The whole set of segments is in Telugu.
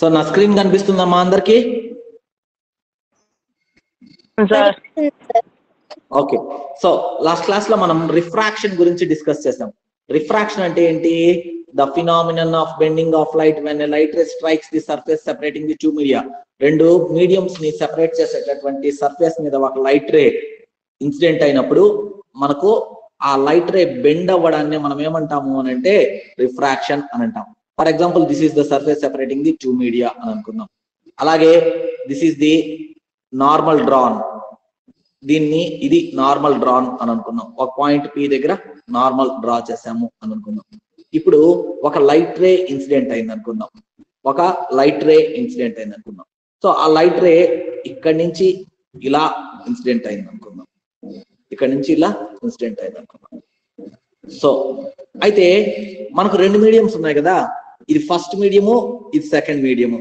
సో నా స్క్రీన్ కనిపిస్తుందమ్మా అందరికి? సార్. ఓకే. సో లాస్ట్ క్లాస్లో మనం రిఫ్రాక్షన్ గురించి డిస్కస్ చేసాం. రిఫ్రాక్షన్ అంటే ఏంటి? The phenomenon of bending of light when light ray strikes the surface separating the two media. రెండు మీడియంస్ని సెపరేట్ చేసేటటువంటి సర్ఫేస్ మీద ఒక లైట్ రే ఇన్సిడెంట్ అయినప్పుడు మనకు ఆ లైట్ రే బెండ్ అవ్వడాన్ని మనం ఏమంటాము అని అంటే రిఫ్రాక్షన్ అని అంటాం. For example this is the surface separating the two media అని అనుకుందాం. అలాగే this is the normal drawn దీన్ని ఇది నార్మల్ డ్రాన్ అని అనుకున్నాం ఒక పాయింట్ పి దగ్గర నార్మల్ డ్రా చేసాము అని అనుకుందాం. ఇప్పుడు ఒక లైట్ రే ఇన్సిడెంట్ అయింది అనుకుందాం. ఒక లైట్ రే ఇన్సిడెంట్ అయింది అనుకుందాం. సో ఆ లైట్ రే ఇక్కడి నుంచి ఇలా ఇన్సిడెంట్ అయింది అనుకుందాం. ఇక్కడ నుంచి ఇలా ఇన్సిడెంట్ అయింది అనుకుందాం. సో అయితే మనకు రెండు మీడియంస్ ఉన్నాయి కదా? ఇది ఫస్ట్ మీడియము ఇది సెకండ్ మీడియము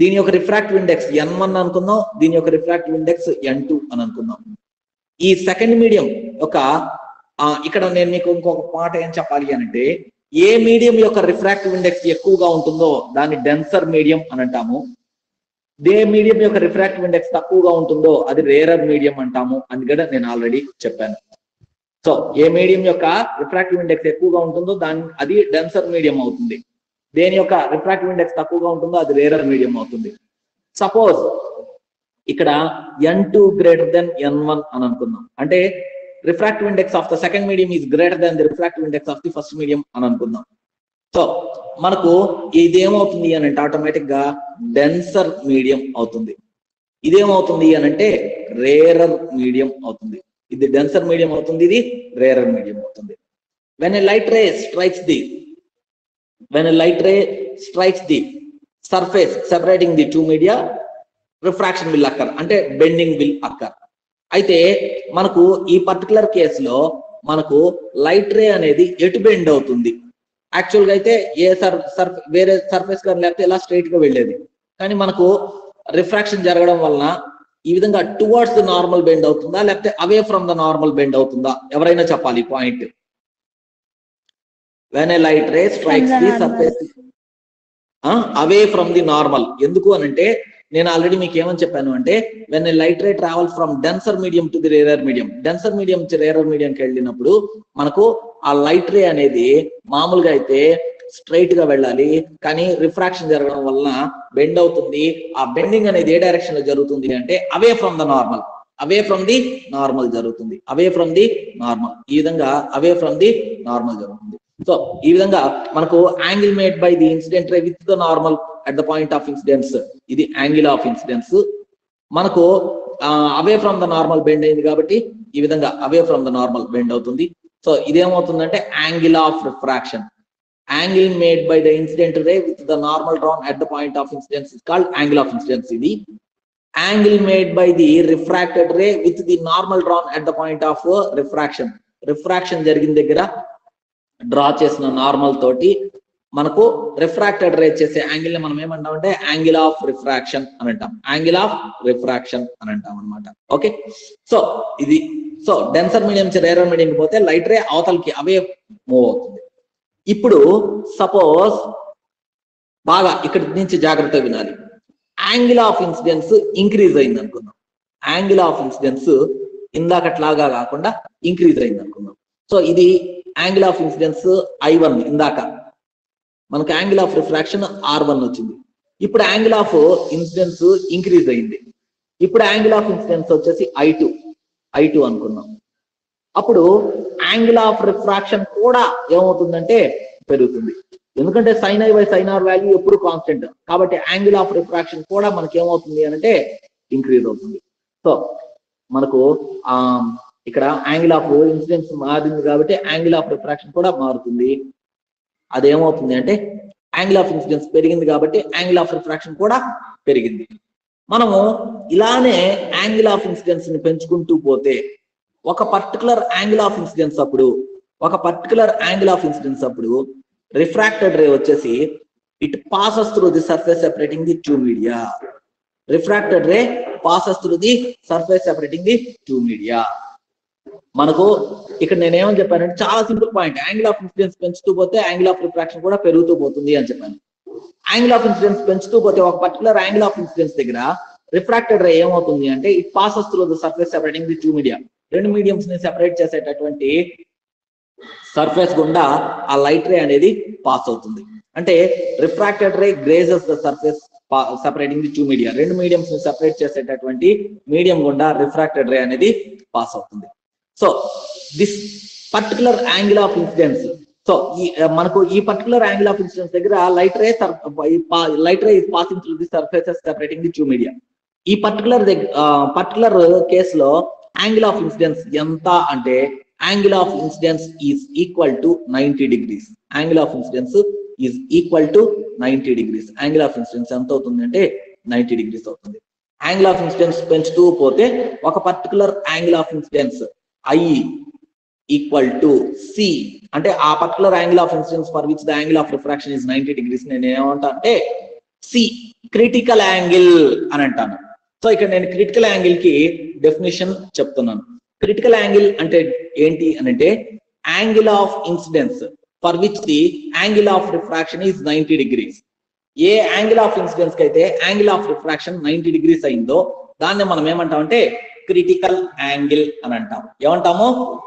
దీని యొక్క రిఫ్రాక్టివ్ ఇండెక్స్ ఎన్ వన్ అనుకుందాం దీని యొక్క రిఫ్రాక్టివ్ ఇండెక్స్ ఎన్ టూ అని అనుకుందాం. ఈ సెకండ్ మీడియం యొక్క ఇక్కడ నేను మీకు ఇంకొక మాట ఏం చెప్పాలి అంటే ఏ మీడియం యొక్క రిఫ్రాక్టివ్ ఇండెక్స్ ఎక్కువగా ఉంటుందో దాన్ని డెన్సర్ మీడియం అని అంటాము. ఏ మీడియం యొక్క రిఫ్రాక్టివ్ ఇండెక్స్ తక్కువగా ఉంటుందో అది రేరర్ మీడియం అంటాము అని కూడా నేను ఆల్రెడీ చెప్పాను. సో ఏ మీడియం యొక్క రిఫ్రాక్టివ్ ఇండెక్స్ ఎక్కువగా ఉంటుందో దాని అది డెన్సర్ మీడియం అవుతుంది. దేని యొక్క రిఫ్రాక్టివ్ ఇండెక్స్ తక్కువగా ఉంటుందో అది రేరర్ మీడియం అవుతుంది. సపోజ్ ఇక్కడ N two greater than N one అని అనుకుందాం. అంటే refractive index of the second medium is greater than the refractive index of the first medium అని అనుకుందాం. సో మనకు ఇది ఏమవుతుంది అని అంటే ఆటోమేటిక్గా డెన్సర్ మీడియం అవుతుంది. ఇదేమవుతుంది అని అంటే రేరర్ మీడియం అవుతుంది. ఇది డెన్సర్ మీడియం అవుతుంది ఇది రేరర్ మీడియం అవుతుంది. When a light ray strikes the when a light ray strikes the surface separating the two media refraction will occur. అంటే బెండింగ్ విల్ అక్కర్ అయితే మనకు ఈ పర్టికులర్ కేసులో మనకు లైట్ రే అనేది ఎటు బెండ్ అవుతుంది? యాక్చువల్గా అయితే ఏ సర్ సర్ఫ్ వేరే సర్ఫేస్ కానీ లేకపోతే ఇలా స్ట్రైట్గా వెళ్ళేది? కానీ మనకు రిఫ్రాక్షన్ జరగడం వలన ఈ విధంగా టువర్డ్స్ ద నార్మల్ బెండ్ అవుతుందా? లేకపోతే away from the normal bend అవుతుందా? ఎవరైనా చెప్పాలి point when a light ray strikes the surface away from the normal ఎందుకు అని అంటే నేను ఆల్రెడీ మీకు ఏమని చెప్పాను అంటే when a light ray travel from denser medium to the rarer medium denser medium rarer మీడియంకి వెళ్ళినప్పుడు మనకు ఆ లైట్ రే అనేది మామూలుగా అయితే స్ట్రైట్గా వెళ్ళాలి కానీ రిఫ్రాక్షన్ జరగడం వలన బెండ్ అవుతుంది. ఆ బెండింగ్ అనేది ఏ డైరెక్షన్లో జరుగుతుంది అంటే away from the normal away from the normal జరుగుతుంది. అవే ఫ్రమ్ ది నార్మల్ ఈ విధంగా అవే ఫ్రమ్ ది నార్మల్ జరుగుతుంది. సో ఈ విధంగా మనకు angle made by the incident ray with the normal at the point of incidence ఇది యాంగిల్ ఆఫ్ ఇన్సిడెన్స్ మనకు away from the normal bend అయింది కాబట్టి ఈ విధంగా away from the normal bend అవుతుంది. So ఇదేమవుతుందంటే angle of refraction angle made by the incident ray with the normal drawn at the point of incidence is called angle of incidence ఇది angle made by the refracted ray with the normal drawn at the point of refraction refraction జరిగిన దగ్గర డ్రా చేసిన నార్మల్ తోటి మనకు రిఫ్రాక్టెడ్ రే చేసే యాంగిల్ని మనం ఏమంటాం అంటే యాంగిల్ ఆఫ్ రిఫ్రాక్షన్ అని అంటాం. యాంగిల్ ఆఫ్ రిఫ్రాక్షన్ అని అంటాం అనమాట ఓకే సో ఇది సో డెన్సర్ మీడియం నుంచి రేరర్ మీడియం పోతే లైట్ రే అవతలకి అవే మూవ్ అవుతుంది. ఇప్పుడు సపోజ్ బాగా ఇక్కడి నుంచి జాగ్రత్త వినాలి. యాంగిల్ ఆఫ్ ఇన్సిడెన్స్ ఇంక్రీజ్ అయింది అనుకుందాం. యాంగిల్ ఆఫ్ ఇన్సిడెన్స్ ఇందాకట్లాగా కాకుండా ఇంక్రీజ్ అయింది అనుకుందాం. సో ఇది angle of incidence I one ఇందాక. మనకు angle of refraction R one వచ్చింది. ఇప్పుడు యాంగిల్ ఆఫ్ ఇన్సిడెన్స్ ఇంక్రీజ్ అయింది. ఇప్పుడు యాంగిల్ ఆఫ్ ఇన్సిడెన్స్ వచ్చేసి ఐ టూ ఐ టూ అనుకున్నాం. అప్పుడు యాంగిల్ ఆఫ్ రిఫ్రాక్షన్ కూడా ఏమవుతుందంటే పెరుగుతుంది. ఎందుకంటే sine I by sine R value ఎప్పుడు కాన్స్టెంట్ కాబట్టి యాంగిల్ ఆఫ్ రిఫ్రాక్షన్ కూడా మనకి ఏమవుతుంది అని అంటే ఇంక్రీజ్ అవుతుంది. సో మనకు ఆ ఇక్కడ యాంగిల్ ఆఫ్ ఇన్సిడెన్స్ మారింది కాబట్టి యాంగిల్ ఆఫ్ రిఫ్రాక్షన్ కూడా మారుతుంది. అదేమవుతుంది అంటే యాంగిల్ ఆఫ్ ఇన్సిడెన్స్ పెరిగింది కాబట్టి యాంగిల్ ఆఫ్ రిఫ్రాక్షన్ కూడా పెరిగింది. మనము ఇలానే యాంగిల్ ఆఫ్ ఇన్సిడెన్స్ని పెంచుకుంటూ పోతే ఒక పర్టికులర్ యాంగిల్ ఆఫ్ ఇన్సిడెన్స్ అప్పుడు ఒక పర్టికులర్ యాంగిల్ ఆఫ్ ఇన్సిడెన్స్ అప్పుడు రిఫ్రాక్టెడ్ రే వచ్చేసి it passes through the surface separating the two media refracted ray passes through the surface separating the two media మనకు ఇక్కడ నేను ఏమని చెప్పానంటే చాలా simple point angle of incidence పెంచుతూ పోతే యాంగిల్ ఆఫ్ రిఫ్రాక్షన్ కూడా పెరుగుతూ పోతుంది అని చెప్పాను. యాంగిల్ ఆఫ్ ఇన్సిడెన్స్ పెంచుతూ పోతే ఒక పర్టికులర్ యాంగిల్ ఆఫ్ ఇన్సిడెన్స్ దగ్గర రిఫ్రాక్టెడ్ రే ఏమవుతుంది అంటే it passes through the surface separating the two media రెండు మీడియంస్ని సెపరేట్ చేసేటటువంటి సర్ఫేస్ గుండా ఆ లైట్ రే అనేది పాస్ అవుతుంది. అంటే refracted ray grazes the surface separating the two media రెండు మీడియంస్ని సెపరేట్ చేసేటటువంటి మీడియం గుండా రిఫ్రాక్టెడ్ రే అనేది పాస్ అవుతుంది. So this particular angle of incidence so ఈ మనకు ఈ పర్టికులర్ యాంగిల్ ఆఫ్ ఇన్సిడెన్స్ దగ్గర light ray light ray is passing through the surfaces separating the two media ఈ పర్టికులర్ పర్టికులర్ కేసులో యాంగిల్ ఆఫ్ ఇన్సిడెన్స్ ఎంత అంటే angle of incidence is equal to ninety degrees angle of incidence is equal to ninety degrees angle of incidence ఎంత అవుతుంది అంటే నైన్టీ డిగ్రీస్ అవుతుంది. యాంగిల్ ఆఫ్ ఇన్సిడెన్స్ పెంచుతూ పోతే ఒక particular angle of incidence I equal to C అంటే ఆ particular angle of incidence for which the angle of refraction is ninety degrees నేను ఏమంటా అంటే సి క్రిటికల్ యాంగిల్ అని అంటాను. సో ఇక్కడ నేను క్రిటికల్ యాంగిల్కి డెఫినేషన్ చెప్తున్నాను. క్రిటికల్ యాంగిల్ అంటే ఏంటి అని అంటే angle of incidence for which the angle of refraction is ninety degrees A angle of ఇన్సిడెన్స్కి అయితే angle of refraction ninety degrees అయిందో దాన్ని మనం ఏమంటాం అంటే క్రిటికల్ యాంగిల్ అని అంటాం. ఏమంటాము?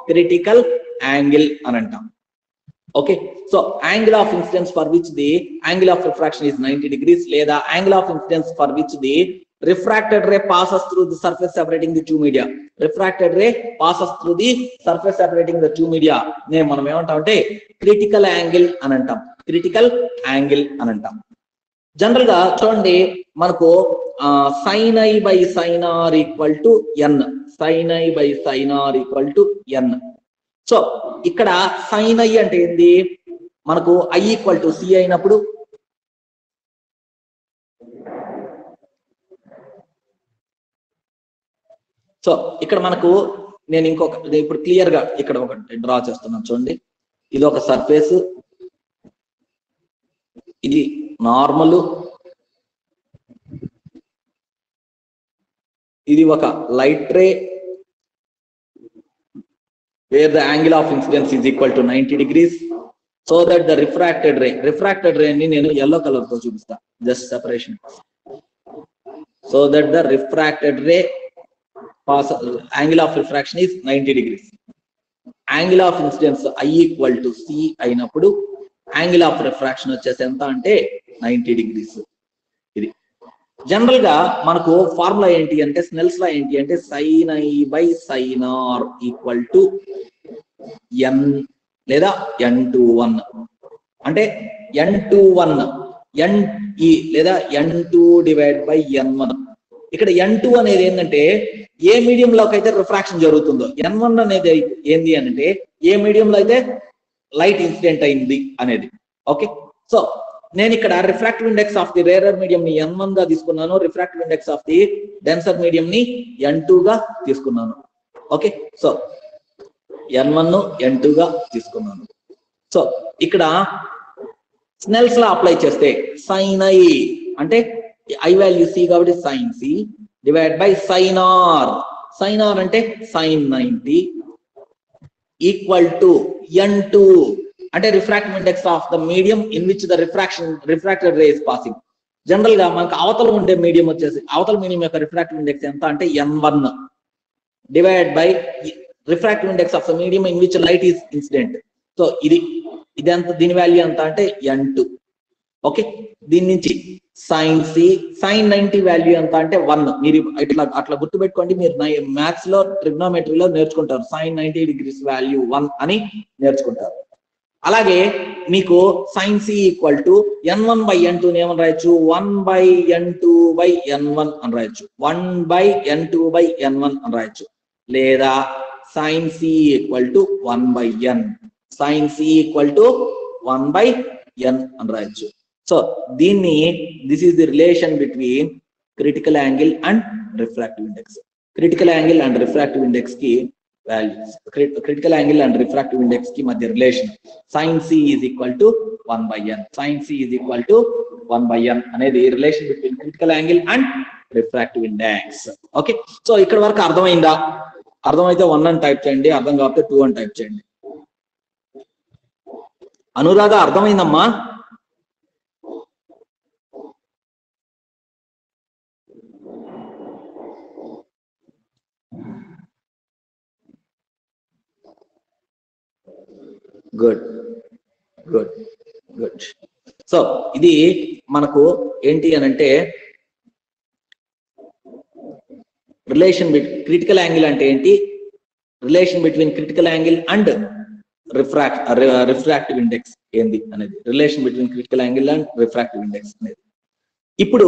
క్రిటికల్ యాంగిల్ అని అంటాం. Okay so angle of incidence for which the angle of refraction is ninety degrees లేదా angle of incidence for which the refracted ray passes through the surface separating the two media refracted ray passes through the surface separating the two media నేను మనం ఏమంటాం అంటే క్రిటికల్ యాంగిల్ అని అంటాం. క్రిటికల్ యాంగిల్ అని అంటాం. జనరల్గా చూడండి మనకు sine I by sine R equal to N sine I by sine R equal to N so ఇక్కడ సైన్ ఐ అంటే ఏంది? మనకు ఐ ఈక్వల్ టు సి అయినప్పుడు సో ఇక్కడ మనకు నేను ఇంకొక ఇప్పుడు క్లియర్గా ఇక్కడ ఒక డ్రా చేస్తున్నాను చూడండి. ఇది ఒక సర్ఫేస్ ఇది నార్మల్. ఇది ఒక light ray. Where the angle of incidence is equal to ninety degrees so that the refracted ray refracted ray ని నేను ఎల్లో కలర్తో చూపిస్తా. Just separation so that the refracted ray pass angle of refraction is ninety degrees angle of incidence I equal to C అయినప్పుడు యాంగిల్ ఆఫ్ రిఫ్రాక్షన్ వచ్చేసి ఎంత అంటే నైంటీ డిగ్రీస్. ఇది జనరల్గా మనకు ఫార్ములా ఏంటి అంటే స్నెల్స్ లా ఏంటి అంటే sine I by sine R equal to N లేదా ఎన్ టూ వన్ అంటే ఎన్ టూ వన్ ఎన్ ఈ లేదా N two divide by N one ఇక్కడ ఎన్ టూ అనేది ఏంటంటే ఏ మీడియం లోకి అయితే రిఫ్రాక్షన్ జరుగుతుందో ఎన్ వన్ అనేది ఏంది అంటే ఏ మీడియం లో అయితే లైట్ ఇన్సిడెంట్ అయింది అనేది. ఓకే సో నేను ఇక్కడ refractive index of the rarer medium ని ఎన్ వన్గా తీసుకున్నాను. Refractive index of the denser medium ని ఎన్ టూ గా తీసుకున్నాను. Okay so N one N two గా తీసుకున్నాను. సో ఇక్కడ స్నెల్స్ లా అప్లై చేస్తే సైన్ ఐ అంటే ఐ వాల్యూ సి కాబట్టి sine C divide by sine R sine R అంటే sine ninety equal to N two అంటే refractive index of the medium in which the refraction refracted ray is passing జనరల్గా మనకు అవతల ఉండే మీడియం వచ్చేసి అవతల మీడియం యొక్క రిఫ్రాక్టివ్ ఇండెక్స్ ఎంత అంటే N one divide by refractive index of the medium in which light is incident so ఇది ఇది ఎంత దీని వాల్యూ ఎంత అంటే ఎన్ టూ ఓకే దీని నుంచి sine C sine ninety value ఎంత అంటే వన్ మీరు ఇట్లా అట్లా గుర్తుపెట్టుకోండి. మీరు మ్యాథ్స్లో ట్రిగ్నోమెట్రీలో నేర్చుకుంటారు. Sine ninety degrees value one అని నేర్చుకుంటారు. అలాగే మీకు sine C equal to N one by N two ఏమని రాయొచ్చు? One by N two by N one అని రాయొచ్చు. One by N two by N one అని రాయొచ్చు. లేదా sine C equal to one by N sine C equal to one by N అని రాయొచ్చు. సో దీన్ని this is the relation between critical angle and refractive index critical angle and refractive ఇండెక్స్కి values critical angle and refractive ఇండెక్స్కి మధ్య relation sine C is equal to one by N sine C is equal to one by N అనేది relation between critical angle and refractive index okay so ఇక్కడ వరకు అర్థమైందా? అర్థమైతే వన్ అని టైప్ చేయండి అర్థం కాకపోతే టూ అని టైప్ చేయండి. అనురాధ అర్థమైందమ్మా? గుడ్ గుడ్ గుడ్ సో ఇది మనకు ఏంటి అని అంటే రిలేషన్ బిట్ క్రిటికల్ యాంగిల్ అంటే ఏంటి? Relation between critical angle and refract refractive index ఏంది అనేది. Relation between critical angle and refractive index అనేది. ఇప్పుడు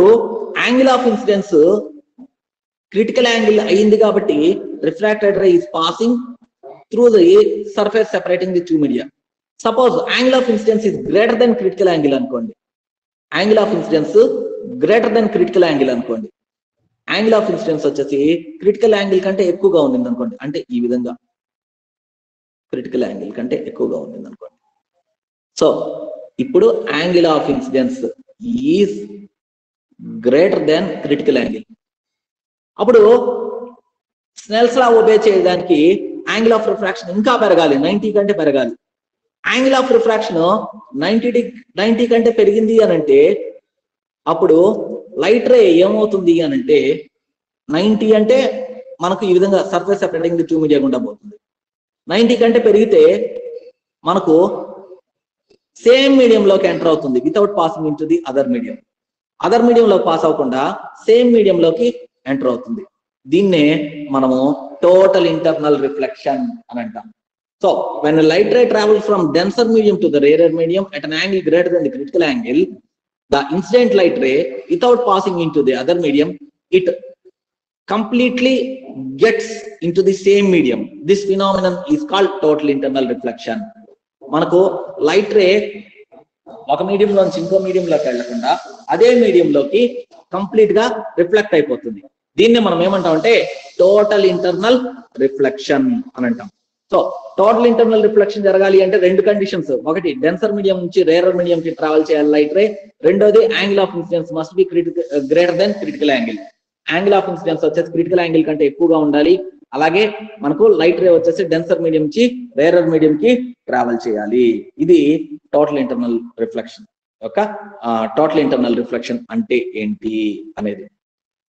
angle of incidence critical angle అయింది కాబట్టి refracted ray is passing through the surface separating the two media suppose angle of incidence is greater than critical angle అనుకోండి. Angle of incidence greater than critical angle అనుకోండి. యాంగిల్ ఆఫ్ ఇన్సిడెన్స్ వచ్చేసి క్రిటికల్ యాంగిల్ కంటే ఎక్కువగా ఉంది అనుకోండి అంటే ఈ విధంగా. క్రిటికల్ యాంగిల్ కంటే ఎక్కువగా ఉంది అనుకోండి సో ఇప్పుడు angle of incidence is greater than critical angle అప్పుడు స్నెల్స్ లా ఒబే చేయడానికి యాంగిల్ ఆఫ్ రిఫ్రాక్షన్ ఇంకా పెరగాలి. నైన్టీ కంటే పెరగాలి. Angle of refraction ninety ninety కంటే పెరిగింది అని అంటే అప్పుడు లైట్ రే ఏమవుతుంది అని అంటే నైన్టీ అంటే మనకు ఈ విధంగా సర్ఫేస్ సెపరేటింగ్ టూ చేయకుండా పోతుంది. నైన్టీ కంటే పెరిగితే మనకు సేమ్ మీడియంలోకి ఎంటర్ అవుతుంది. Without passing into the other medium other మీడియంలో పాస్ అవ్వకుండా సేమ్ మీడియంలోకి ఎంటర్ అవుతుంది. దీన్నే మనము టోటల్ ఇంటర్నల్ రిఫ్లెక్షన్ అని అంటాం. So when a light ray travels from denser medium to the rarer medium at an angle greater than the critical angle the incident light ray without passing into the other medium it completely gets into the same medium this phenomenon is called total internal reflection మనకు లైట్ రే ఒక మీడియం నుంచి ఇంకో medium లోకి వెళ్ళకుండా అదే medium లోకి కంప్లీట్గా రిఫ్లెక్ట్ అయిపోతుంది దీన్ని మనం ఏమంటాం అంటే టోటల్ ఇంటర్నల్ రిఫ్లెక్షన్ అని అంటాం సో టోటల్ ఇంటర్నల్ రిఫ్లెక్షన్ జరగాలి అంటే రెండు కండిషన్స్. ఒకటి డెన్సర్ మీడియం నుంచి రేరర్ మీడియం కి ట్రావెల్ చేయాలి లైట్ రే. రెండోది angle of incidence must be critical greater than critical angle angle of incidence వచ్చేసి క్రిటికల్ యాంగిల్ కంటే ఎక్కువగా ఉండాలి. అలాగే మనకు లైట్ రే వచ్చేసి డెన్సర్ మీడియం కి రేరర్ మీడియం కి ట్రావెల్ చేయాలి. ఇది టోటల్ ఇంటర్నల్ రిఫ్లెక్షన్. యొక్క టోటల్ ఇంటర్నల్ రిఫ్లెక్షన్ అంటే ఏంటి అనేది.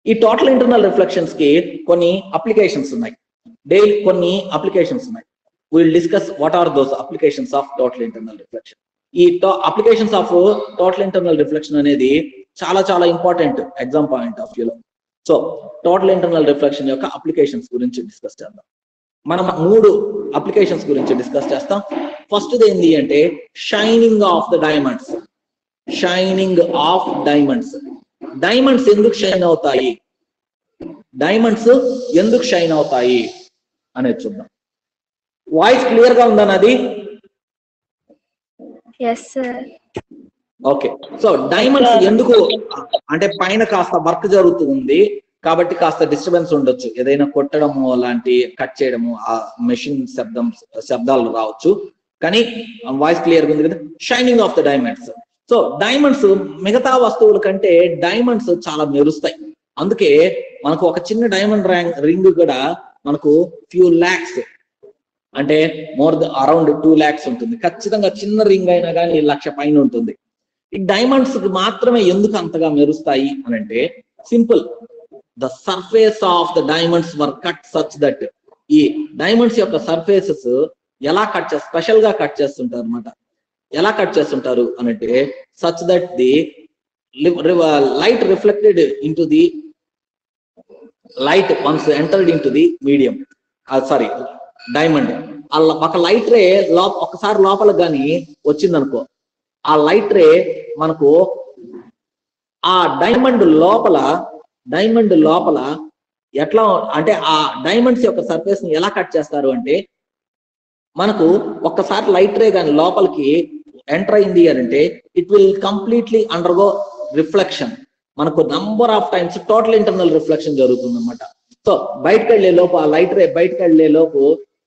ఈ టోటల్ ఇంటర్నల్ రిఫ్లెక్షన్స్కి కొన్ని అప్లికేషన్స్ ఉన్నాయి. డైలీ కొన్ని అప్లికేషన్స్ ఉన్నాయి. Will discuss what are those applications of total internal reflection ఈ applications of total internal reflection అనేది చాలా చాలా ఇంపార్టెంట్ ఎగ్జామ్ పాయింట్ ఆఫ్ వ్యూలో సో టోటల్ ఇంటర్నల్ రిఫ్లెక్షన్ యొక్క అప్లికేషన్స్ గురించి డిస్కస్ చేద్దాం. మనం మూడు అప్లికేషన్స్ గురించి డిస్కస్ చేస్తాం. ఫస్ట్ ఏంటి అంటే shining of the diamonds shining of diamonds diamonds ఎందుకు షైన్ అవుతాయి? డైమండ్స్ ఎందుకు షైన్ అవుతాయి? అనేది చూద్దాం. వాయిస్ క్లియర్గా ఉందా నాది? ఓకే. సో డైమండ్స్ ఎందుకు అంటే పైన కాస్త వర్క్ జరుగుతుంది కాబట్టి కాస్త డిస్టర్బెన్స్ ఉండొచ్చు. ఏదైనా కొట్టడము అలాంటి కట్ చేయడము ఆ మెషిన్ శబ్దం శబ్దాలు రావచ్చు. కానీ వాయిస్ క్లియర్గా ఉంది కదా? Shining of the diamonds so diamonds మిగతా వస్తువుల కంటే డైమండ్స్ చాలా మెరుస్తాయి. అందుకే మనకు ఒక చిన్న డైమండ్ ర్యాంక్ రింగ్ కూడా మనకు ఫ్యూ ల్యాక్స్ అంటే more the around two lakhs ఉంటుంది. ఖచ్చితంగా చిన్న రింగ్ అయినా కానీ లక్ష పైన ఉంటుంది. ఈ డైమండ్స్ మాత్రమే ఎందుకు అంతగా మెరుస్తాయి అని అంటే simple. The surface of the diamonds were cut such that ఈ డైమండ్స్ యొక్క సర్ఫేసెస్ ఎలా కట్ చేస్తారు స్పెషల్గా కట్ చేస్తుంటారు అనమాట ఎలా కట్ చేస్తుంటారు అనంటే such that the light reflected into the light once entered into the medium. Sorry diamond. అలా ఒక లైట్ రే లోప ఒకసారి లోపల కానీ వచ్చిందనుకో ఆ లైట్ రే మనకు ఆ డైమండ్ లోపల డైమండ్ లోపల ఎట్లా అంటే ఆ డైమండ్స్ యొక్క సర్ఫేస్ని ఎలా కట్ చేస్తారు అంటే మనకు ఒక్కసారి లైట్ రే కానీ లోపలికి ఎంటర్ అయింది అని అంటే it will completely undergo reflection మనకు number of times total internal reflection జరుగుతుంది అనమాట సో బయటకు వెళ్ళే లోపు ఆ లైట్ రే బయటకు వెళ్ళే లోపు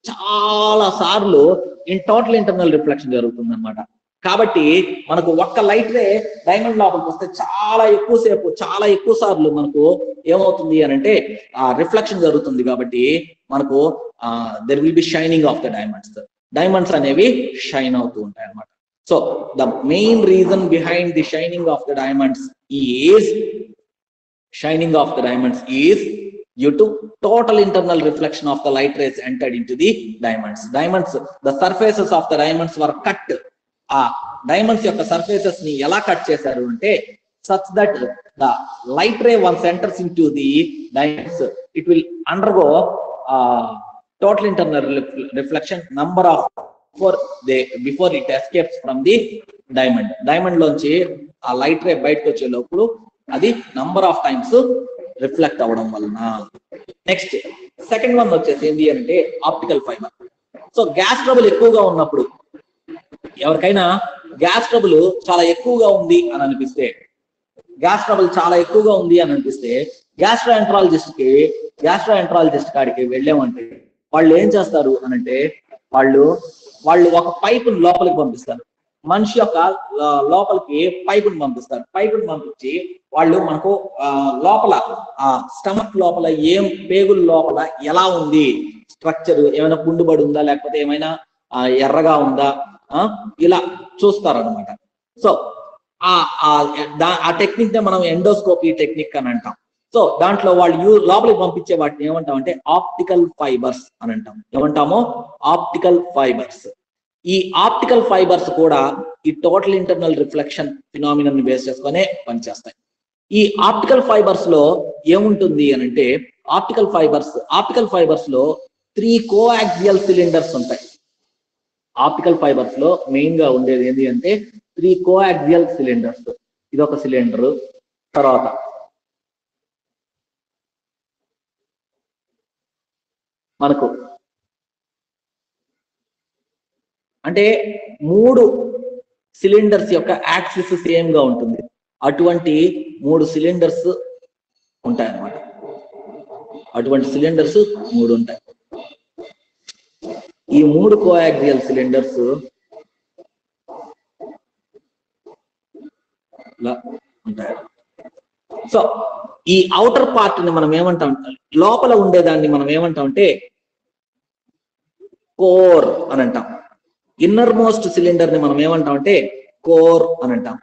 చాలా సార్లు ఇన్ టోటల్ ఇంటర్నల్ రిఫ్లెక్షన్ జరుగుతుంది అనమాట కాబట్టి మనకు ఒక్క లైట్ రే డైమండ్ లోపలికి వస్తే చాలా ఎక్కువ సేపు చాలా ఎక్కువ సార్లు మనకు ఏమవుతుంది అని అంటే ఆ రిఫ్లెక్షన్ జరుగుతుంది కాబట్టి మనకు there will be shining of the diamonds diamonds అనేవి షైన్ అవుతూ ఉంటాయి అన్నమాట. So the main reason behind the shining of the diamonds is shining of the diamonds is due to total internal reflection of the light rays entered into the diamonds. Diamonds, the surfaces of the diamonds were cut. ఆ డైమండ్స్ యొక్క సర్ఫేసెస్ని ఎలా కట్ చేశారు అంటే such that the light ray once enters into the diamonds it will undergo total internal reflection number of before they before it escapes from the diamond diamond లోంచి ఆ లైట్ రే బయటకు వచ్చే లోపల అది నంబర్ ఆఫ్ టైమ్స్ రిఫ్లెక్ట్ అవ్వడం వలన. నెక్స్ట్ సెకండ్ వన్ వచ్చేసి ఏంటి అంటే optical fibre so gas trouble ఎక్కువగా ఉన్నప్పుడు ఎవరికైనా గ్యాస్ ట్రబుల్ చాలా ఎక్కువగా ఉంది అని అనిపిస్తే గ్యాస్ ట్రబుల్ చాలా ఎక్కువగా ఉంది అని అనిపిస్తే గ్యాస్ట్రోఎంట్రాలజిస్ట్కి గ్యాస్ట్రోఎంట్రాలజిస్ట్ కాడికి వెళ్ళామంటే వాళ్ళు ఏం చేస్తారు అని అంటే వాళ్ళు వాళ్ళు ఒక పైపు లోపలికి పంపిస్తారు. మనిషి యొక్క లోపలికి పైపుని పంపిస్తారు. పైపుని పంపించి వాళ్ళు మనకు ఆ, లోపల ఆ స్టమక్ లోపల ఏం పేగుల లోపల ఎలా ఉంది? స్ట్రక్చర్ ఏమైనా పుండుబడి ఉందా? లేకపోతే ఏమైనా ఎర్రగా ఉందా? ఆ, ఇలా చూస్తారనమాట సో ఆ ఆ టెక్నిక్ నే మనం ఎండోస్కోపీ టెక్నిక్ అని అంటాం. సో దాంట్లో వాళ్ళు యూ లోపలికి పంపించే వాటిని ఏమంటాం అంటే ఆప్టికల్ ఫైబర్స్ అని అంటాం. ఏమంటామో? Optical fibres. ఈ ఆప్టికల్ ఫైబర్స్ కూడా ఈ టోటల్ ఇంటర్నల్ రిఫ్లెక్షన్ ఫినామినన్ని బేస్ చేసుకునే పనిచేస్తాయి. ఈ ఆప్టికల్ ఫైబర్స్లో ఏముంటుంది అని అంటే ఆప్టికల్ ఫైబర్స్ ఆప్టికల్ ఫైబర్స్లో త్రీ కోయాక్సియల్ సిలిండర్స్ ఉంటాయి. ఆప్టికల్ ఫైబర్స్లో మెయిన్గా ఉండేది ఏంటి అంటే త్రీ కోయాక్సియల్ సిలిండర్స్ ఇది ఒక సిలిండర్ తర్వాత మనకు అంటే మూడు సిలిండర్స్ యొక్క యాక్సిస్ సేమ్గా ఉంటుంది. అటువంటి మూడు సిలిండర్స్ ఉంటాయి అన్నమాట అటువంటి సిలిండర్స్ మూడు ఉంటాయి. ఈ మూడు కోయాక్సియల్ సిలిండర్స్ ఉంటాయి. సో ఈ అవుటర్ పార్ట్ని మనం ఏమంటాం? లోపల ఉండేదాన్ని మనం ఏమంటాం అంటే కోర్ అని అంటాం. ఇన్నర్ మోస్ట్ సిలిండర్ని మనం ఏమంటాం అంటే కోర్ అని అంటాం.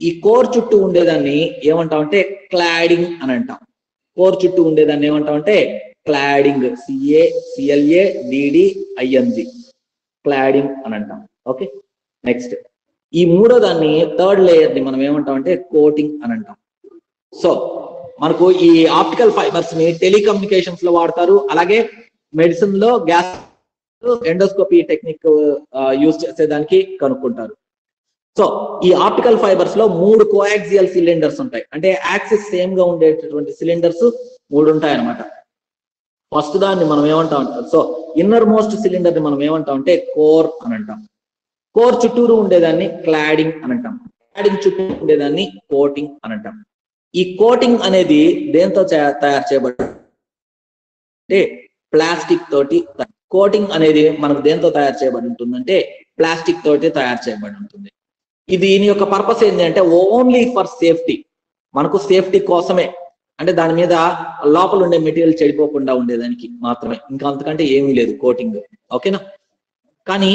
ఈ కోర్ చుట్టూ ఉండేదాన్ని ఏమంటాం అంటే క్లాడింగ్ అని అంటాం. కోర్ చుట్టూ ఉండేదాన్ని ఏమంటాం అంటే cladding C A C L A D D I N G cladding అని అంటాం. ఓకే నెక్స్ట్ ఈ మూడో దాన్ని థర్డ్ లేయర్ని మనం ఏమంటాం అంటే కోటింగ్ అని అంటాం. సో మనకు ఈ ఆప్టికల్ ఫైబర్స్ని టెలికమ్యూనికేషన్స్లో వాడతారు. అలాగే మెడిసిన్లో గ్యాస్ ఎండోస్కోపీ టెక్నిక్ యూజ్ చేసేదానికి కనుక్కుంటారు. సో ఈ ఆప్టికల్ ఫైబర్స్లో మూడు కోయాక్సియల్ సిలిండర్స్ ఉంటాయి. అంటే యాక్సిస్ సేమ్గా ఉండేటటువంటి సిలిండర్స్ మూడు ఉంటాయి అన్నమాట ఫస్ట్ దాన్ని మనం ఏమంటాం అంటాం సో ఇన్నర్ మోస్ట్ సిలిండర్ని మనం ఏమంటాం అంటే కోర్ అని అంటాం. కోర్ చుట్టూరు ఉండేదాన్ని క్లాడింగ్ అని అంటాం. క్లాడింగ్ చుట్టూ ఉండేదాన్ని కోటింగ్ అని అంటాం. ఈ కోటింగ్ అనేది దేంతో తయారు చేయబడి అంటే ప్లాస్టిక్ తోటి కోటింగ్ అనేది మనకు దేంతో తయారు చేయబడి ఉంటుందంటే ప్లాస్టిక్ తోటి తయారు చేయబడి ఉంటుంది. ఇది దీని యొక్క పర్పస్ ఏంటంటే ఓన్లీ ఫర్ సేఫ్టీ. మనకు సేఫ్టీ కోసమే. అంటే దాని మీద లోపల ఉండే మెటీరియల్ చెడిపోకుండా ఉండేదానికి మాత్రమే. ఇంకా అంతకంటే ఏమీ లేదు కోటింగ్. ఓకేనా? కానీ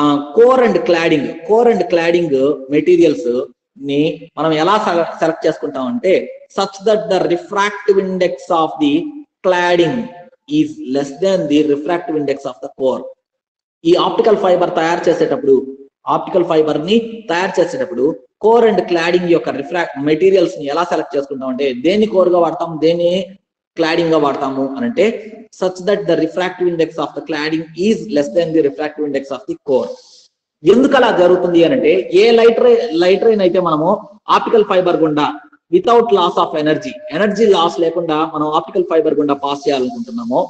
ఆ core and cladding. Core and cladding మెటీరియల్స్ని మనం ఎలా సెలెక్ట్ చేసుకుంటాం అంటే such that the refractive index of the cladding is less than the refractive index of the core ఈ ఆప్టికల్ ఫైబర్ తయారు చేసేటప్పుడు ఆప్టికల్ ఫైబర్ని తయారు చేసేటప్పుడు కోర్ అండ్ క్లాడింగ్ యొక్క రిఫ్రాక్ట్ మెటీరియల్స్ని ఎలా సెలెక్ట్ చేసుకుంటాం అంటే దేన్ని కోర్గా వాడతాం దేన్ని క్లాడింగ్గా వాడతాము అని అంటే such that the refractive index of the cladding is less than the refractive index of the core ఎందుకు అలా జరుగుతుంది అని అంటే ఏ లైట్ రే లైట్ రైన్ అయితే మనము ఆప్టికల్ ఫైబర్ గుండా without loss of energy energy loss లేకుండా మనం ఆప్టికల్ ఫైబర్ గుండా పాస్ చేయాలనుకుంటున్నామో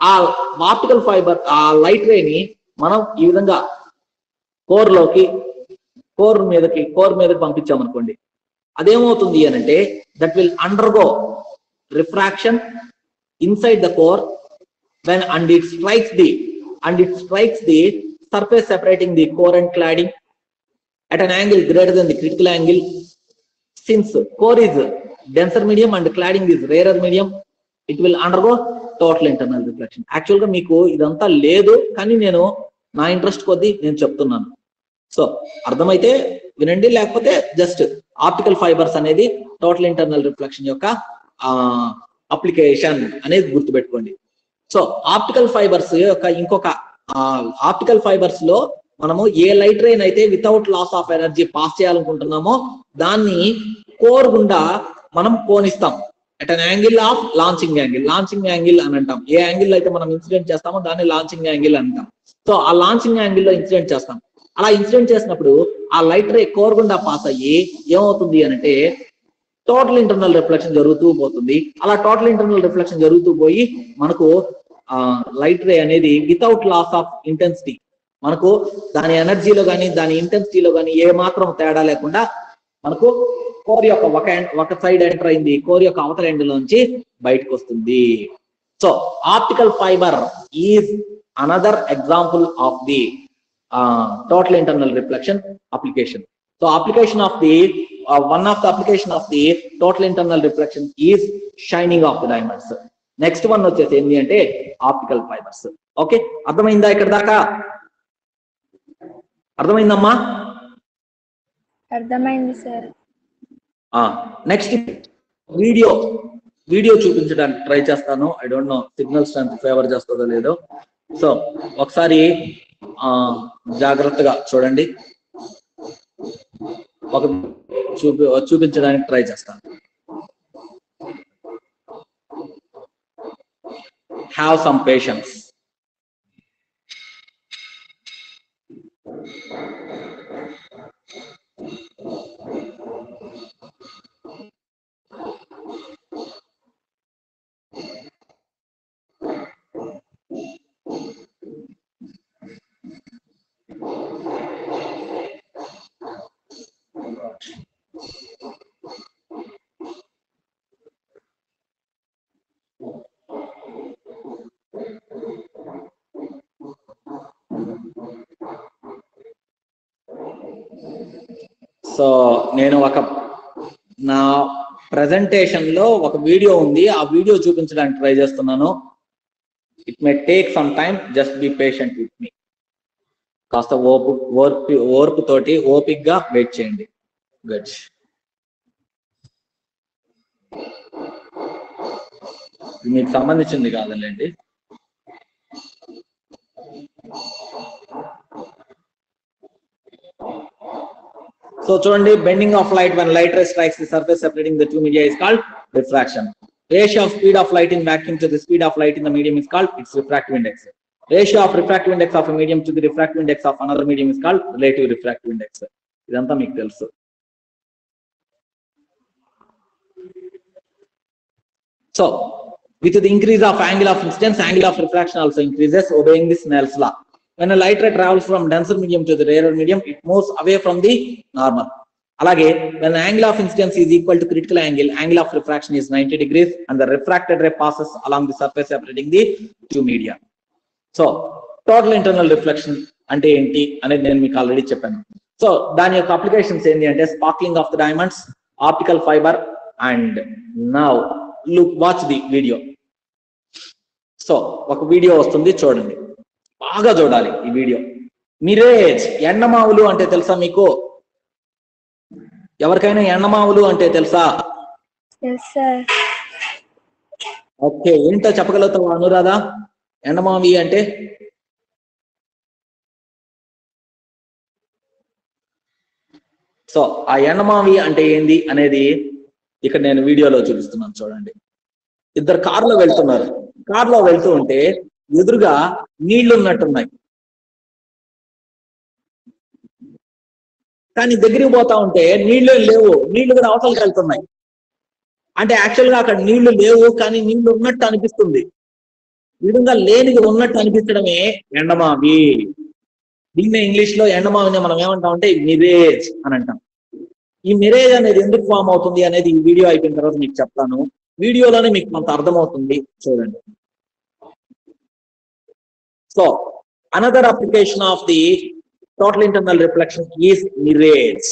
ఆ ఆప్టికల్ ఫైబర్ ఆ లైట్ రే ని మనం ఈ విధంగా కోర్లోకి కోర్ మీదకి కోర్ మీదకి పంపించామనుకోండి. అదేమవుతుంది అని అంటే that will undergo refraction inside the core when and it strikes the and it strikes the surface separating the core and cladding at an angle greater than the critical angle since core is denser medium and cladding is rarer medium it will undergo total internal reflection. Actual మీకు ఇదంతా లేదు కానీ నేను నా ఇంట్రెస్ట్ కొద్దీ నేను చెప్తున్నాను. సో అర్థమైతే వినండి లేకపోతే జస్ట్ ఆప్టికల్ ఫైబర్స్ అనేది టోటల్ ఇంటర్నల్ రిఫ్లెక్షన్ యొక్క అప్లికేషన్ అనేది గుర్తుపెట్టుకోండి. సో ఆప్టికల్ ఫైబర్స్ యొక్క ఇంకొక ఆప్టికల్ ఫైబర్స్లో మనము ఏ లైట్ రైన్ అయితే without loss of energy pass చేయాలనుకుంటున్నామో దాన్ని కోర్ గుండా మనం కోనిస్తాం. At an angle of launching angle launching angle అని అంటాం. ఏ యాంగిల్ అయితే మనం ఇన్సిడెంట్ చేస్తామో దాన్ని లాంచింగ్ యాంగిల్ అంటాం. సో ఆ లాంచింగ్ యాంగిల్లో ఇన్సిడెంట్ చేస్తాం. అలా ఇన్సిడెంట్ చేసినప్పుడు ఆ లైట్ రే కోర్ గుండా పాస్ అయ్యి ఏమవుతుంది అంటే టోటల్ ఇంటర్నల్ రిఫ్లెక్షన్ జరుగుతూ పోతుంది. అలా టోటల్ ఇంటర్నల్ రిఫ్లెక్షన్ జరుగుతూ పోయి మనకు ఆ లైట్ రే అనేది వితౌట్ లాస్ ఆఫ్ ఇంటెన్సిటీ మనకు దాని ఎనర్జీలో కానీ దాని ఇంటెన్సిటీలో కానీ ఏ మాత్రం తేడా లేకుండా మనకు కోర్ యొక్క ఒక ఒక సైడ్ ఎంటర్ అయింది. కోర్ యొక్క అవతల ఎండ్ లోంచి బయటకు వస్తుంది. So optical fibre is another example of the total internal reflection application so application of the one of the application of the total internal reflection is shining of the diamonds next one వచ్చేసి ఏంటి అంటే ఆప్టికల్ ఫైబర్స్ ఓకే అర్థమైందా ఇక్కడ దాకా? అర్థమైందమ్మా? అర్థమైంది సార్. నెక్స్ట్ వీడియో వీడియో చూపించడానికి ట్రై చేస్తాను. I don't know signal strength favour చేస్తుందో లేదో. సో ఒకసారి జాగ్రత్తగా చూడండి. ఒక చూపి చూపించడానికి ట్రై చేస్తాను. హ్యావ్ సమ్ పేషెన్స్ సో నేను ఒక నా ప్రజెంటేషన్లో ఒక వీడియో ఉంది. ఆ వీడియో చూపించడానికి ట్రై చేస్తున్నాను. It may take some time just be patient with me కాస్త ఓపు ఓర్పు ఓర్పు తోటి ఓపిక్గా వెయిట్ చేయండి గుడ్ మీకు సంబంధించింది కాదండి సో చూడండి bending of light when light ray strikes the surface separating the two media is called refraction ratio of speed of light in vacuum to the speed of light in the medium is called its refractive index ratio of refractive index of a medium to the refractive index of another medium is called relative refractive index ఇదంతా మీకు తెలుసు so with the increase of angle of incidence angle of refraction also increases obeying this Snell's law When light ray travels from denser medium to the medium it moves away from the normal అలాగే when angle of incidence is equal to critical angle angle of refraction is ninety degrees and the refracted ray passes along the surface separating the two media so total internal reflection అంటే ఏంటి అనేది నేను మీకు ఆల్రెడీ చెప్పాను. సో దాని యొక్క అప్లికేషన్స్ ఏంటి అంటే sparkling of the diamonds optical fibre and now look watch the video so ఒక వీడియో వస్తుంది చూడండి. బాగా చూడాలి ఈ వీడియో. మిరేజ్ ఎండమావులు అంటే తెలుసా మీకు? ఎవరికైనా ఎండమావులు అంటే తెలుసా? ఓకే ఏంటో చెప్పగలుగుతావా అనురాధ? ఎండమావి అంటే? సో ఆ ఎండమావి అంటే ఏంది అనేది ఇక్కడ నేను వీడియోలో చూపిస్తున్నాను చూడండి. ఇద్దరు కారులో వెళ్తున్నారు. కారులో వెళ్తూ ఉంటే ఎదురుగా నీళ్ళు ఉన్నట్టున్నాయి కానీ దగ్గరికి పోతా ఉంటే నీళ్ళు లేవు. నీళ్ళు కూడా అవతలకి వెళ్తున్నాయి. అంటే యాక్చువల్గా అక్కడ నీళ్ళు లేవు కానీ నీళ్ళు ఉన్నట్టు అనిపిస్తుంది. విధంగా లేనిది ఉన్నట్టు అనిపించడమే ఎండమావి. దీన్నే ఇంగ్లీష్లో ఎండమావిని మనం ఏమంటాం అంటే మిరేజ్ అని అంటాం. ఈ మిరేజ్ అనేది ఎందుకు ఫామ్ అవుతుంది అనేది ఈ వీడియో అయిపోయిన తర్వాత మీకు చెప్తాను. వీడియోలోనే మీకు కొంత అర్థమవుతుంది. చూడండి. So another application of the total internal reflection is mirage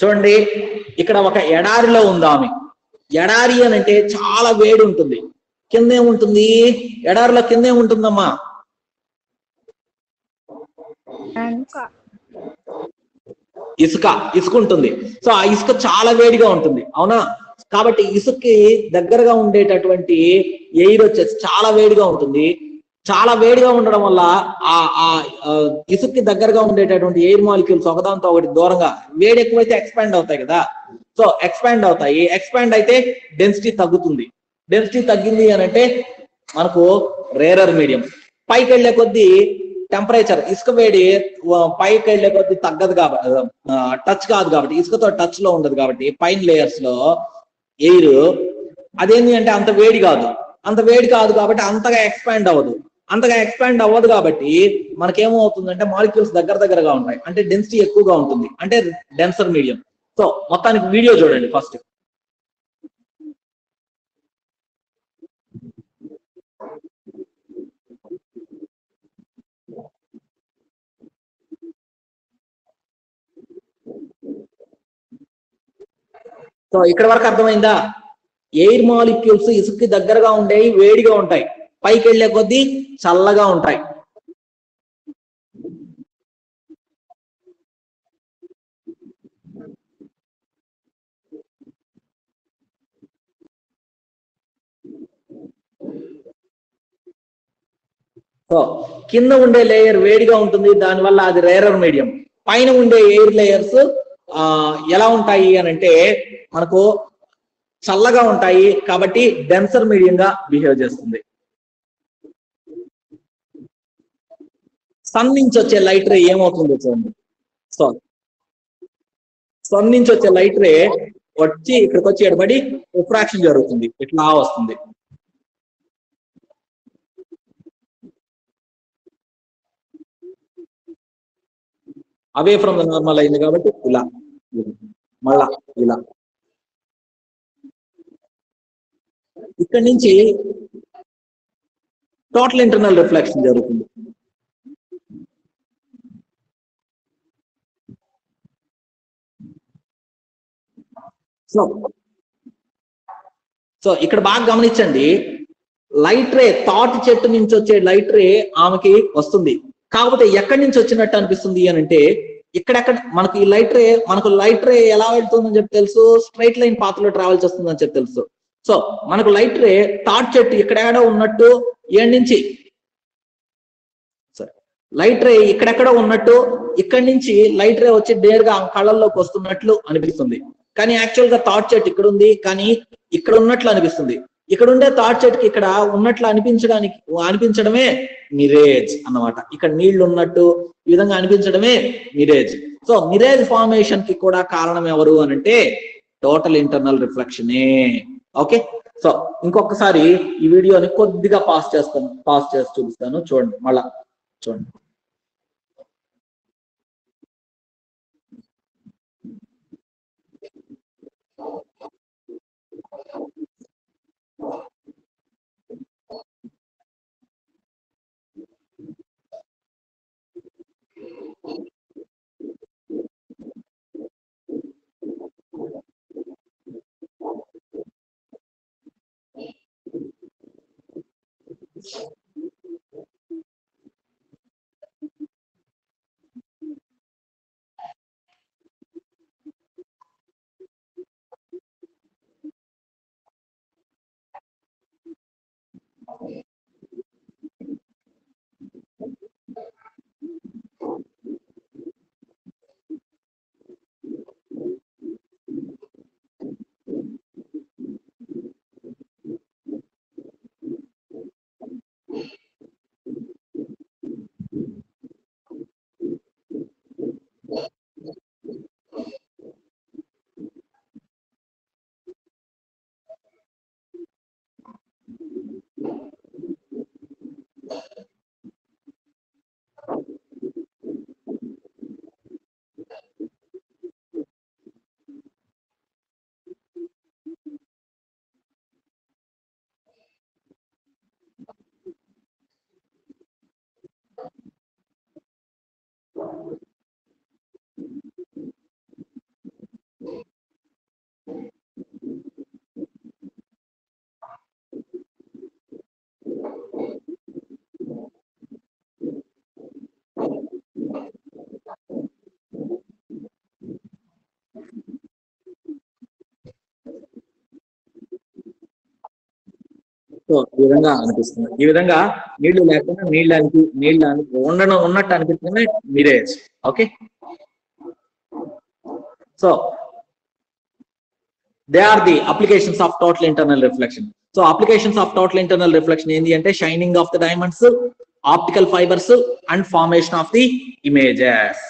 చూడండి ఇక్కడ ఒక ఎడారిలో ఉంది ఆమె. ఎడారి అని అంటే చాలా వేడి ఉంటుంది. కింద ఉంటుంది ఎడారిలో కింద ఉంటుందమ్మా ఇసుక ఇసుక ఉంటుంది. సో ఆ ఇసుక చాలా వేడిగా ఉంటుంది. అవునా? కాబట్టి ఇసుకకి దగ్గరగా ఉండేటటువంటి ఎయిర్ వచ్చేసి చాలా వేడిగా ఉంటుంది. చాలా వేడిగా ఉండడం వల్ల ఆ ఆ ఇసుక్కి దగ్గరగా ఉండేటటువంటి ఎయిర్ మాలిక్యూల్స్ ఒకదాంతో ఒకటి దూరంగా వేడి ఎక్కువైతే ఎక్స్పాండ్ అవుతాయి కదా. సో ఎక్స్పాండ్ అవుతాయి. ఎక్స్పాండ్ అయితే డెన్సిటీ తగ్గుతుంది. డెన్సిటీ తగ్గింది అని అంటే మనకు రేరర్ మీడియం. పైకి వెళ్ళే కొద్దీ టెంపరేచర్ ఇసుక వేడి పైకి వెళ్ళే కొద్దీ తగ్గదు కాబట్టి టచ్ కాదు కాబట్టి ఇసుకతో టచ్లో ఉండదు కాబట్టి పైన లేయర్స్లో ఎయిర్. అదేంటి అంటే అంత వేడి కాదు. అంత వేడి కాదు కాబట్టి అంతగా ఎక్స్పాండ్ అవ్వదు. అంతగా ఎక్స్పాండ్ అవ్వదు కాబట్టి మనకేమవుతుందంటే మాలిక్యూల్స్ దగ్గర దగ్గరగా ఉంటాయి. అంటే డెన్సిటీ ఎక్కువగా ఉంటుంది. అంటే డెన్సర్ మీడియం సో మొత్తానికి వీడియో చూడండి ఫస్ట్ సో ఇక్కడ వరకు అర్థమైందా? ఎయిర్ మాలిక్యూల్స్ ఇసుక్కి దగ్గరగా ఉండేవి వేడిగా ఉంటాయి. పైకి వెళ్ళే కొద్దీ చల్లగా ఉంటాయి. సో కింద ఉండే లేయర్ వేడిగా ఉంటుంది దానివల్ల అది రేరర్ మీడియం. పైన ఉండే ఎయిర్ లేయర్స్ ఆ ఎలా ఉంటాయి అని అంటే మనకు చల్లగా ఉంటాయి కాబట్టి డెన్సర్ మీడియం గా బిహేవ్ చేస్తుంది. సన్ నుంచి వచ్చే లైట్ రే ఏమవుతుందో చూడండి. సో సన్ నుంచి వచ్చే లైట్ రే వచ్చి ఇక్కడికి వచ్చి ఎడబడి రిఫ్రాక్షన్ జరుగుతుంది. ఇట్లా వస్తుంది. అవే ఫ్రమ్ ద నార్మల్ అయింది కాబట్టి ఇలా. మళ్ళా ఇలా. ఇక్కడి నుంచి టోటల్ ఇంటర్నల్ రిఫ్లెక్షన్ జరుగుతుంది. సో సో ఇక్కడ బాగా గమనించండి. లైట్ రే తాటి చెట్టు నుంచి వచ్చే లైట్ రే ఆమెకి వస్తుంది. కాకపోతే ఎక్కడి నుంచి వచ్చినట్టు అనిపిస్తుంది అని అంటే ఇక్కడెక్కడ మనకు ఈ లైట్ రే మనకు లైట్ రే ఎలా వెళ్తుందని చెప్పి తెలుసు స్ట్రైట్ లైన్ పాత్రలో ట్రావెల్ చేస్తుందని చెప్పి తెలుసు. సో మనకు లైట్ రే తాట్ చెట్టు ఇక్కడెక్కడో ఉన్నట్టు ఏడు నుంచి సరే లైట్ రే ఇక్కడెక్కడో ఉన్నట్టు ఇక్కడి నుంచి లైట్ రే వచ్చి నేరుగా ఆ కళ్ళల్లోకి వస్తున్నట్లు అనిపిస్తుంది. కానీ యాక్చువల్గా థాట్ చెట్ ఇక్కడ ఉంది కానీ ఇక్కడ ఉన్నట్లు అనిపిస్తుంది. ఇక్కడ ఉండే థాట్ చెట్కి ఇక్కడ ఉన్నట్లు అనిపించడానికి అనిపించడమే మిరేజ్ అన్నమాట. ఇక్కడ నీళ్ళు ఉన్నట్టు ఈ విధంగా అనిపించడమే మిరేజ్ సో మిరేజ్ ఫార్మేషన్కి కూడా కారణం ఎవరు అని అంటే టోటల్ ఇంటర్నల్ రిఫ్లెక్షనే ఓకే సో ఇంకొకసారి ఈ వీడియోని కొద్దిగా పాస్ చేస్తాను పాస్ చేసి చూపిస్తాను. చూడండి మళ్ళా చూడండి. సో ఈ విధంగా అనిపిస్తుంది. ఈ విధంగా నీళ్ళు లేకుండా నీళ్ళు అనిపి నీళ్ళు అని ఉండడం ఉన్నట్టు అనిపిస్తుంది మీరే okay? So they are the applications of total internal reflection. So applications of total internal reflection ఏంటి అంటే shining of the diamonds optical fibres and formation of the images.